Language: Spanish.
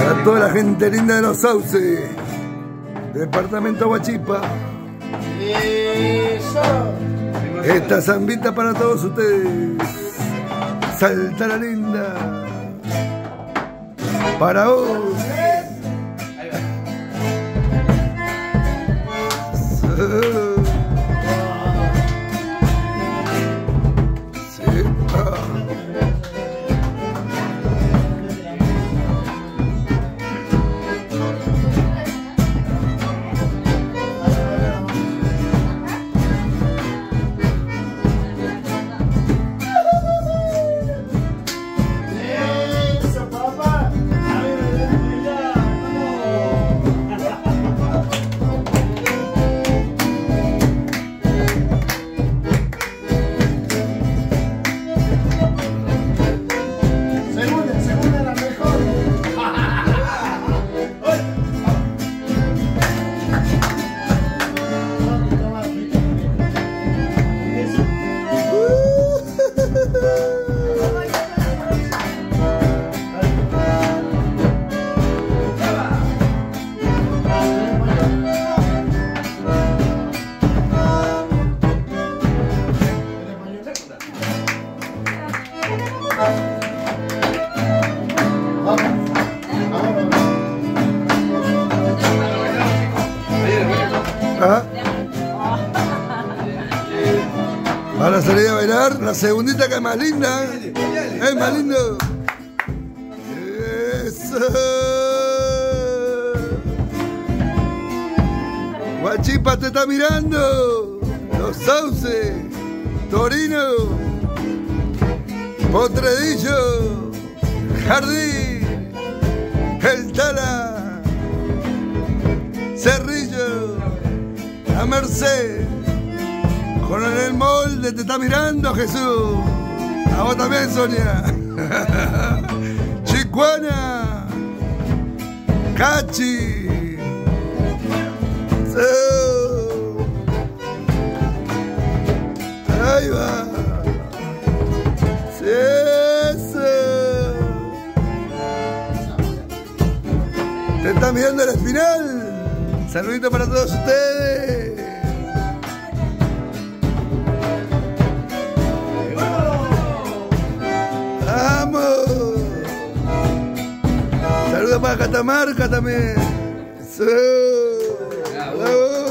Para toda la gente linda de los sauces. Departamento Huachipa. Esta zambita para todos ustedes. Salta la linda. Para vos. ¿Ah? Para salir a bailar, la segundita que es más linda. Es más lindo. Eso. Guachipa te está mirando. Los sauces. Torino. Potredillo. Jardín. El Tala. Cerrillo. La Merced. Coronel Molde te está mirando, Jesús. A vos también, Sonia. Chicuana. Cachi. Ahí va. Te está mirando el espinal. Saludito para todos ustedes. Catamarca também. Isso. Bravo. Bravo.